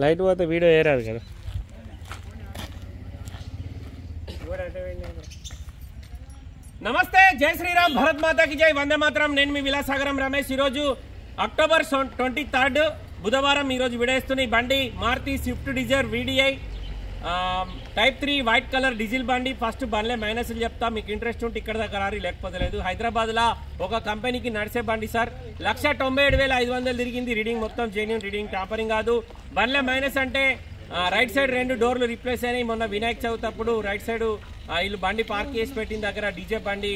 Light పోతే video ఏరాదు కదా నమస్తే జై శ్రీరామ్ భరత్ మాతాకి జై వందే మాత్రం నేను మీ విలాసాగరం రమేష్ ఈరోజు అక్టోబర్ ట్వంటీ థర్డ్ బుధవారం ఈరోజు విడేస్తున్న ఈ బండి Maruti Swift Dzire VDI type three white colour diesel బండి ఫస్ట్ బండ్లే మైనస్లు చెప్తా మీకు ఇంట్రెస్ట్ ఉంటే ఇక్కడ దగ్గర రారి లేకపోతే లేదు. హైదరాబాద్లో ఒక కంపెనీకి నడిచే బండి సార్. లక్ష తొంభై ఏడు వేల ఐదు వందలు తిరిగింది రీడింగ్ మొత్తం జెన్యున్ రీడింగ్ టాపరింగ్ కాదు. బండ్లే మైనస్ అంటే రైట్ సైడ్ రెండు డోర్లు రిప్లేస్ అయినాయి. మొన్న వినాయక్ చవితి అప్పుడు రైట్ సైడ్ వీళ్ళు బండి పార్క్ చేసి పెట్టిన దగ్గర డీజే బండి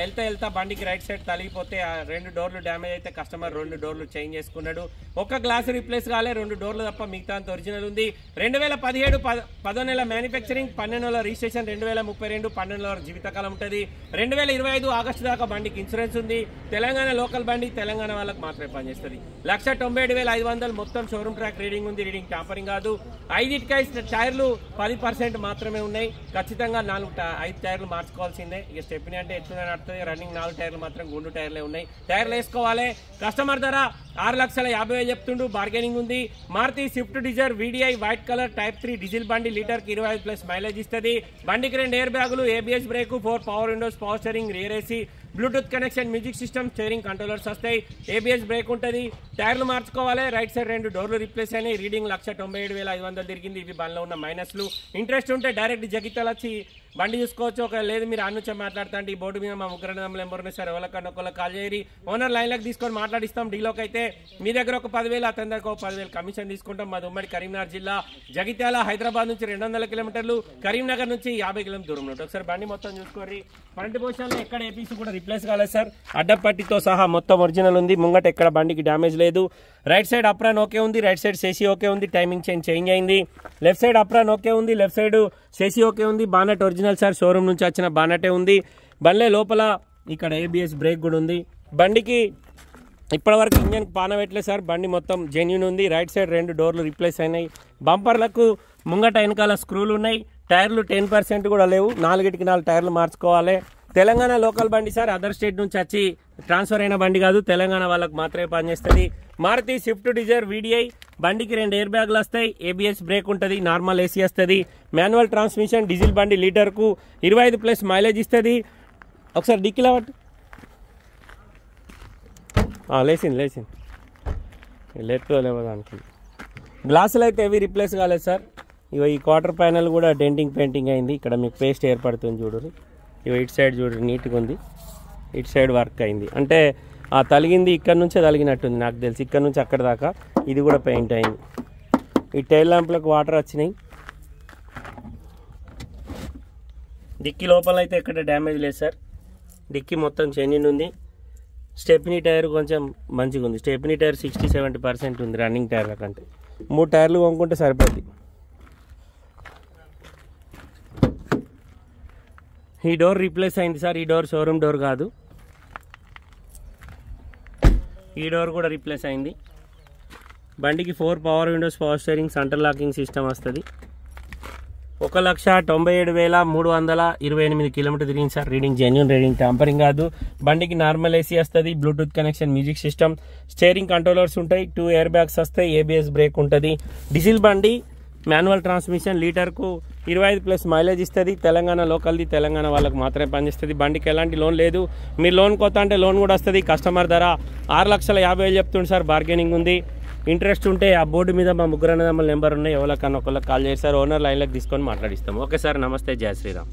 వెళ్తా వెళ్తా బండికి రైట్ సైడ్ తలిగిపోతే ఆ రెండు డోర్లు డ్యామేజ్ అయితే కస్టమర్ రెండు డోర్లు చేంజ్ చేసుకున్నాడు. ఒక్క గ్లాస్ రీప్లేస్ కాలే రెండు డోర్లు తప్ప మిగతా అంత ఒరిజినల్ ఉంది. రెండు వేల పదిహేడు పద పదో నెల మ్యానుఫ్యాక్చరింగ్ పన్నెండు నెలల రిజిస్ట్రేషన్ రెండు వేల ముప్పై రెండు పన్నెండు నెలల జీవితకాలం ఉంటుంది. రెండు వేల ఇరవై ఐదు ఆగస్టు దాకా బండికి ఇన్సూరెన్స్ ఉంది. తెలంగాణ లోకల్ బండి తెలంగాణ వాళ్ళకి మాత్రమే పనిచేస్తుంది. లక్ష తొంభై ఏడు వేల ఐదు వందలు మొత్తం షోరూమ్ ట్రాక్ రీడింగ్ ఉంది రీడింగ్ టాపరింగ్ కాదు. ఐదిటికై టైర్లు పది పర్సెంట్ మాత్రమే ఉన్నాయి. ఖచ్చితంగా నాలుగు టై- ఐదు టైర్లు మార్చుకోవాల్సిందే. ఇక స్టెప్ని అంటే ఎట్లా నడుతుంది రన్నింగ్ నాలుగు టైర్లు మాత్రం గుండు టైర్లే ఉన్నాయి. టైర్లు వేసుకోవాలి. కస్టమర్ ధర ఆరు లక్షల యాభై వేలు చెప్తుండు బార్గెనింగ్ ఉంది. Maruti Swift Dzire VDI white colour type three diesel బండి లీటర్కి ఇరవై ఐదు ప్లస్ మైలేజ్ ఇస్తుంది. బండికి రెండు ఎయిర్ బ్యాగులు ABS brake four power windows power steering rear AC Bluetooth connection music system steering controllers వస్తాయి. ఏబిఎస్ బ్రేక్ ఉంటుంది. టైర్లు మార్చుకోవాలి. రైట్ సైడ్ రెండు డోర్లు రిప్లేస్ అయినాయి. రీడింగ్ లక్ష తొంభై ఏడు వేల ఐదు వందలు తిరిగింది. ఇవి బండ్లో ఉన్న మైనస్లు ఇంట్రెస్ట్ ఉంటే డైరెక్ట్ జగిత్యాల వచ్చి బండి చూసుకోవచ్చు. ఒక లేదు మీరు అన్నుంచే మాట్లాడుతా అంటే ఈ బోర్డు మీద మా ముగ్గురు నెంబర్ నెంబర్ ఉన్నాయి సార్ ఎవరికన్నా ఒకళ్ళ కాల్ చేయరి ఓనర్ లైన్లకు తీసుకొని మాట్లాడిస్తాం. డీలోకి అయితే మీ దగ్గర ఒక పదివేలు అతని దగ్గర ఒక పదివేలు కమిషన్ తీసుకుంటాం. మాది ఉమ్మడి కరీంనగర్ జిల్లా. జగిత్యాల హైదరాబాద్ నుంచి రెండు వందల కిలోమీటర్లు కరీంనగర్ నుంచి యాభై కిలోమీటర్ దూరం ఉంటుంది. ఒకసారి బండి మొత్తం చూసుకోర్రి. ఫ్రంట్ పోషన్లో ఎక్కడ ఏపీసీ కూడా రిప్లేస్ కాలేదు సార్. అడ్డపట్టితో సహా మొత్తం ఒరిజినల్ ఉంది. ముంగట ఎక్కడ బండికి డ్యామేజ్ లేదు. రైట్ సైడ్ అప్రాన్ ఓకే ఉంది. రైట్ సైడ్ సేసీ ఓకే ఉంది. టైమింగ్ చేంజ్ చేంజ్ అయింది. లెఫ్ట్ సైడ్ అప్రాన్ ఓకే ఉంది. లెఫ్ట్ సైడ్ సేసీ ఓకే ఉంది. Bonnet original sir. షోరూమ్ నుంచి వచ్చిన బానటే ఉంది. బండ్లే లోపల ఇక్కడ ఏబిఎస్ బ్రేక్ కూడా ఉంది. బండికి ఇప్పటివరకు ఇంజన్ పాన పెట్టలేదు సార్. బండి మొత్తం జెన్యున్ ఉంది. రైట్ సైడ్ రెండు డోర్లు రిప్లేస్ అయినాయి. బంపర్లకు ముంగట వెనకాల స్క్రూలు ఉన్నాయి. టైర్లు టెన్ పర్సెంట్ కూడా లేవు. నాలుగిటికి నాలుగు టైర్లు మార్చుకోవాలి. తెలంగాణ లోకల్ బండి సార్. అదర్ స్టేట్ నుంచి వచ్చి ట్రాన్స్ఫర్ అయిన బండి కాదు. తెలంగాణ వాళ్ళకి మాత్రమే పనిచేస్తుంది. మారుతి స్విఫ్ట్ డిజైర్ వీడిఐ బండికి రెండు ఎయిర్ బ్యాగ్లు వస్తాయి. ఏబిఎస్ బ్రేక్ ఉంటుంది. నార్మల్ ఏసీ వస్తుంది. మాన్యువల్ ట్రాన్స్మిషన్ డీజిల్ బండి లీటర్కు ఇరవై ఐదు ప్లస్ మైలేజ్ ఇస్తుంది. ఒకసారి డిక్కిలా లేచింది లేచింది. లేట్లో లేవదానికి గ్లాసులు అయితే ఏవి రిప్లేస్ కాలేదు సార్ ఇగో ఈ క్వార్టర్ ప్యానల్ కూడా డెంటింగ్ పెయింటింగ్ అయింది. ఇక్కడ మీకు పేస్ట్ ఏర్పడుతుంది చూడరు ఇగో ఇటు సైడ్ చూడరు నీట్గా ఉంది. ఇటు సైడ్ వర్క్ అయింది. అంటే ఆ తలిగింది ఇక్కడ నుంచే తలిగినట్టుంది నాకు తెలిసి. ఇక్కడ నుంచి అక్కడ దాకా ఇది కూడా పెయింట్ అయింది. ఈ టైల్ ల్యాంప్లకు వాటర్ వచ్చినాయి. డిక్కీ లోపల అయితే ఎక్కడ డ్యామేజ్ లేదు సార్ డిక్కీ మొత్తం చెందిండి ఉంది స్టెప్నీ టైర్ కొంచెం మంచిగా ఉంది stepney tyre sixty seventy percent ఉంది రన్నింగ్ టైర్ల కంటే. మూడు టైర్లు కొనుక్కుంటే సరిపోద్ది. ఈ డోర్ రీప్లేస్ అయింది సార్. ఈ డోర్ షోరూమ్ డోర్ కాదు. ఈ డోర్ కూడా రీప్లేస్ అయింది. బండికి four power windows power steering centre locking system వస్తుంది. ఒక లక్ష తొంభై ఏడు వేల మూడు వందల ఇరవై ఎనిమిది కిలోమీటర్ తిరిగింది sir. Reading genuine reading tampering కాదు. బండికి నార్మల్ ఏసీ వస్తుంది Bluetooth connection music system steering controllers ఉంటాయి టూ ఎయిర్ బ్యాగ్స్ వస్తాయి ఏబిఎస్ బ్రేక్ ఉంటుంది. డీజిల్ బండి మాన్యువల్ ట్రాన్స్మిషన్ లీటర్కు ఇరవై ఐదు ప్లస్ మైలేజ్ ఇస్తుంది. తెలంగాణ లోకల్ది తెలంగాణ వాళ్ళకి మాత్రమే పనిచేస్తుంది. బండికి ఎలాంటి లోన్ లేదు. మీరు లోన్ కొత్త అంటే లోన్ కూడా వస్తుంది. కస్టమర్ ధర ఆరు లక్షల యాభై వేలు చెప్తుంది సార్. బార్గెనింగ్ ఉంది. ఇంట్రెస్ట్ ఉంటే ఆ బోర్డు మీద మా ముగ్గురు అన్నదమ్ముల నెంబర్ ఉన్నాయి. ఎవరికన్నా ఒకళ్ళకి కాల్ చేస్తారు ఓనర్ లైన్లోకి తీసుకొని మాట్లాడిస్తాం ఓకే సార్ నమస్తే. జయ శ్రీరామ్.